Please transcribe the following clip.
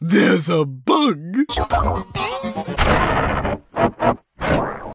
There's a bug.